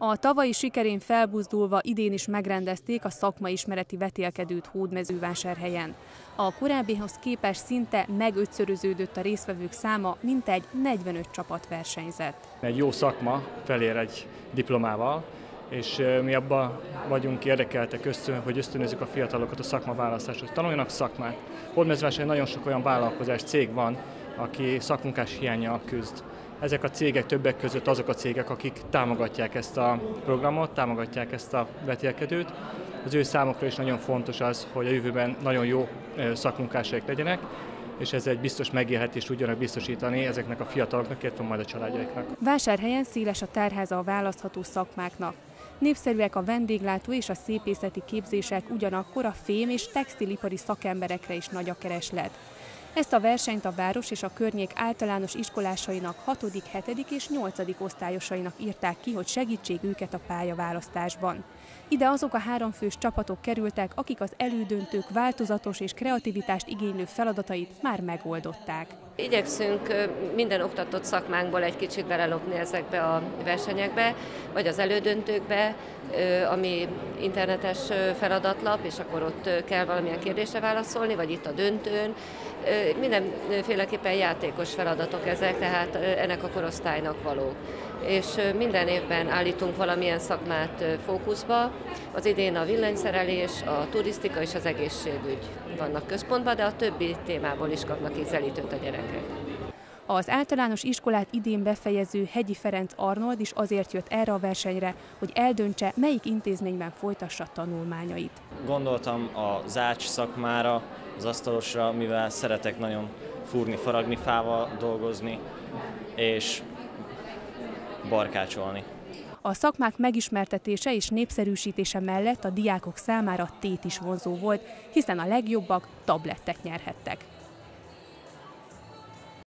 A tavalyi sikerén felbuzdulva idén is megrendezték a szakmaismereti vetélkedőt Hódmezővásárhelyen. A korábbihoz képest szinte megötszöröződött a résztvevők száma, mintegy 45 csapat versenyzett. Egy jó szakma felér egy diplomával, és mi abban vagyunk érdekeltek, ösztön, hogy ösztönözzük a fiatalokat a szakmaválasztáshoz. Tanuljanak szakmát. Hódmezővásárhelyen nagyon sok olyan vállalkozás, cég van, aki szakmunkás hiányjal küzd. Ezek a cégek többek között azok a cégek, akik támogatják ezt a programot, támogatják ezt a vetélkedőt. Az ő számokra is nagyon fontos az, hogy a jövőben nagyon jó szakmunkásaik legyenek, és ez egy biztos megélhetést tudjanak biztosítani ezeknek a fiataloknak, illetve majd a családjaiknak. Vásárhelyen széles a tárháza a választható szakmáknak. Népszerűek a vendéglátó és a szépészeti képzések, ugyanakkor a fém és textilipari szakemberekre is nagy a kereslet. Ezt a versenyt a város és a környék általános iskolásainak 6., 7. és 8. osztályosainak írták ki, hogy segítsék őket a pályaválasztásban. Ide azok a háromfős csapatok kerültek, akik az elődöntők változatos és kreativitást igénylő feladatait már megoldották. Igyekszünk minden oktatott szakmánkból egy kicsit belelopni ezekbe a versenyekbe, vagy az elődöntőkbe, ami internetes feladatlap, és akkor ott kell valamilyen kérdésre válaszolni, vagy itt a döntőn. Mindenféleképpen játékos feladatok ezek, tehát ennek a korosztálynak való. És minden évben állítunk valamilyen szakmát fókuszba. Az idén a villanyszerelés, a turisztika és az egészségügy vannak központban, de a többi témából is kapnak ízelítőt a gyerekek. Az általános iskolát idén befejező Hegyi Ferenc Arnold is azért jött erre a versenyre, hogy eldöntse, melyik intézményben folytassa tanulmányait. Gondoltam a zács szakmára, az asztalosra, mivel szeretek nagyon fúrni, faragni, fával dolgozni, és barkácsolni. A szakmák megismertetése és népszerűsítése mellett a diákok számára tét is vonzó volt, hiszen a legjobbak tablettet nyerhettek.